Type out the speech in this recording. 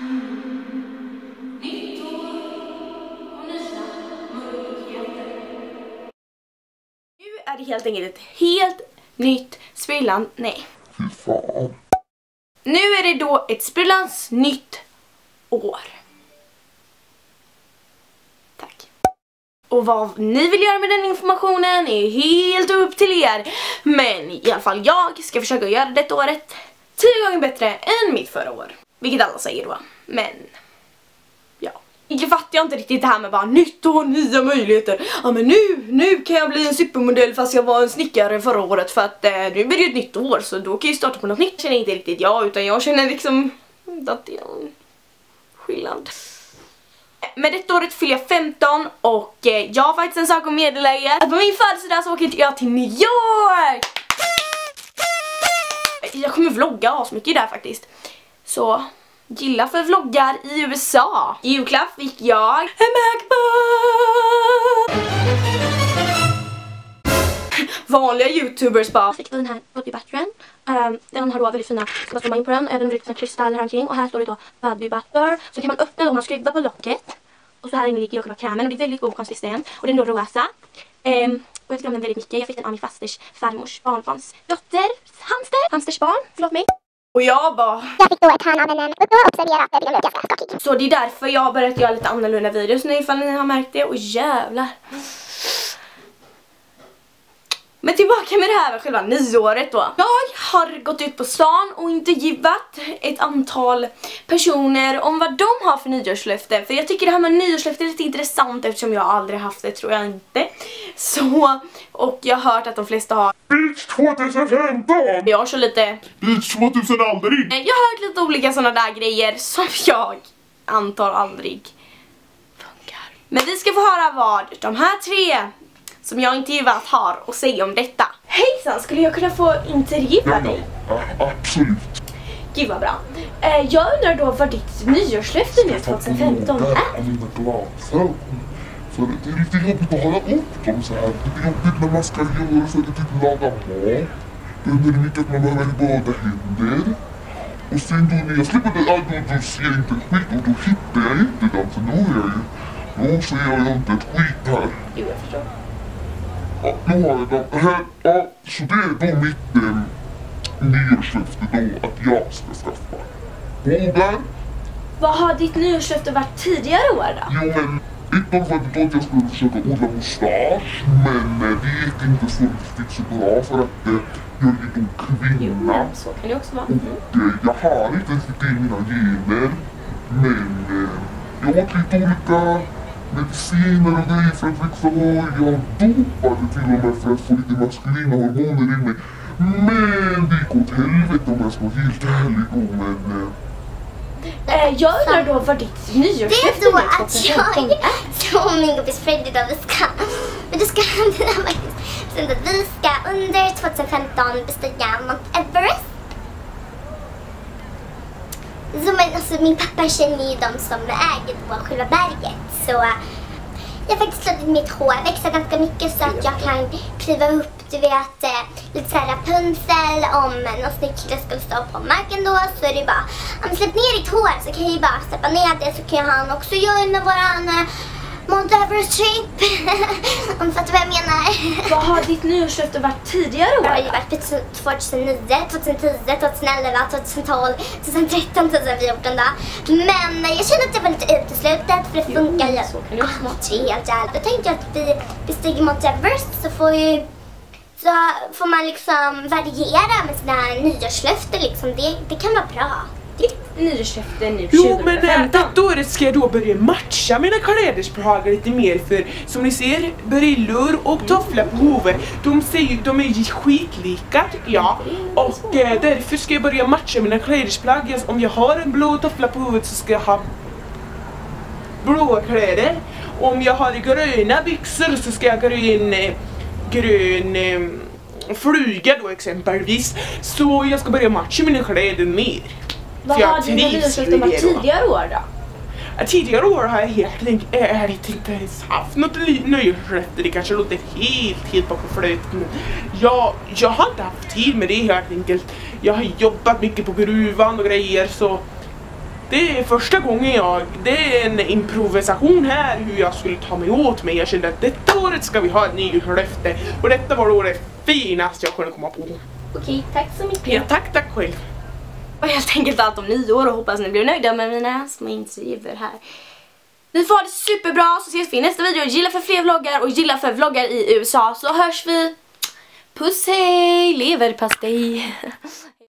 Nu är det helt enkelt ett helt nytt sprillans... Nej. Nu är det då ett sprillans nytt år. Tack. Och vad ni vill göra med den informationen är helt upp till er. Men i alla fall jag ska försöka göra detta året tio gånger bättre än mitt förra år. Vilket alla säger då. Men ja. Jag fattar jag inte riktigt det här med bara nytt år, nya möjligheter. Ja men nu, nu kan jag bli en supermodell fast jag var en snickare förra året för att eh, nu blir det ett nytt år så då kan jag starta på något nytt. Jag känner inte riktigt jag utan jag känner liksom att det är en skillnad. Men detta året fyller jag 15 och eh, jag har faktiskt en sak att meddela er. Att på min födelsedag så åker jag till New York! Jag kommer vlogga asmycket där faktiskt. Så gilla för vloggar i USA. I julklapp fick jag en Macbook! Vanliga youtubers bara. Jag fick den här Body Butteren. Um, den har då väldigt fina skålströmmar in på den. Även lite kristaller omkring. Och här står det då Body Butter. Så kan man öppna då, man skruvar på locket. Och så här inne ligger själva krämen. Och det är väldigt god konsistens. Och den är då rosa. Um, och jag tycker om den väldigt mycket. Jag fick den av min fasters farmors barnbarns dotter. Hamster. Hamsters barn. Förlåt mig. Och jag bara... Jag fick då ett hörn av en och då observera att bilden blev ganska skakig. Så det är därför jag har börjat göra lite annorlunda videos nu ifall ni har märkt det. Och jävlar. Men tillbaka med det här med själva nyåret då. Jag har gått ut på stan och intervjuat ett antal personer om vad de har för nyårslöften. För jag tycker det här med nyårslöften är lite intressant eftersom jag aldrig haft det, tror jag inte. Så, och jag har hört att de flesta har. Beach 2015! Jag kör lite Beach 2000 aldrig! Jag har hört lite olika sådana där grejer som jag antar aldrig funkar. Men vi ska få höra vad de här tre som jag intervjuat har att säga om detta. Hejsan, skulle jag kunna få intervjua dig? Ja, absolut. Gud vad bra. Eh, jag undrar då vad ditt nyårslöfte nu 2015 är? För det är lite jobbigt att hålla upp dem så här. Det är jobbigt när man ska göra så att typ laga mat. Då är det mycket att man behöver båda händer. Och sen då när jag slipper det, ja, då, då ser jag inte ett skit och då hittar jag inte dem för då är jag ju, då ser jag inte ett skit här. Jo, jag förstår. Ja, då har jag dem här. Ja, så det är då mitt eh, nyårslöfte då att jag ska skaffa bågar. Vad har ditt nyårslöfte varit tidigare år då? Jo men år var då att jag skulle försöka odla mustasch men eh, det gick inte så riktigt så bra för att eh, jag är ju då kvinna. så kan det också vara. Och eh, jag har inte riktigt det i mina gener. Men jag åt lite olika mediciner och grejer för att växa hår. Jag dopade till och med för att få lite maskulina hormoner i mig. Men det gick åt helvete om jag ska vara helt ärlig. Men eh, jag undrar då vad ditt nyårslöfte är så nu att 2015 jag, är. som min kompis Freddy då, vi ska, men det ska hända faktiskt. Vi ska under 2015 bestiga Mount Everest. Så men, alltså, min pappa känner ju de som äger på själva berget. Så jag har faktiskt låtit mitt hår växa ganska mycket så att jag kan kliva upp, du vet, eh, lite såhär Rapunzel om någon kille skulle stå på marken då så är det bara, men släpp ner ditt hår så kan jag ju bara släppa ner det så kan han också joina våran eh, Mount Everest trip. Om du fattar vad jag menar. Vad har ditt nyårslöfte varit tidigare Det har år ju varit för 2009, 2010, 2011, 2012, 2013, 2014 då. Men jag känner att det var lite uteslutet för det funkar ju. är helt ärligt. Då tänkte jag att vi bestiger Mount Everest så får ju så får man liksom variera med sina nyårslöften liksom. Det, det kan vara bra. Ditt nyårslöfte nu Jo men 2015. detta året ska jag då börja matcha mina klädesplagg lite mer för som ni ser brillor och tofflor på huvudet de, ser de är skitlika tycker jag och eh, därför ska jag börja matcha mina klädesplagg Jag- om jag har en blå toffla på huvudet så ska jag ha blåa kläder om jag har gröna byxor så ska jag ha grön, eh, grön eh, fluga då exempelvis så jag ska börja matcha mina kläder mer Vad har varit det då. tidigare år då? Tidigare år har jag helt enkelt ärligt inte ens haft något nyårslöfte. Det kanske låter helt, helt bakom flötet men jag, jag har inte haft tid med det helt enkelt. Jag har jobbat mycket på gruvan och grejer så Det är första gången jag, det är en improvisation här hur jag skulle ta mig åt mig. Jag kände att detta året ska vi ha ett nyårslöfte och detta var då det finaste jag kunde komma på. Okej, tack så mycket. Ja, tack, tack själv. Och helt enkelt allt om nyår och hoppas ni blir nöjda med mina små intervjuer här. Ni får ha det superbra så ses vi i nästa video. Gilla för fler vloggar och gilla för vloggar i USA så hörs vi. Puss hej, leverpastej.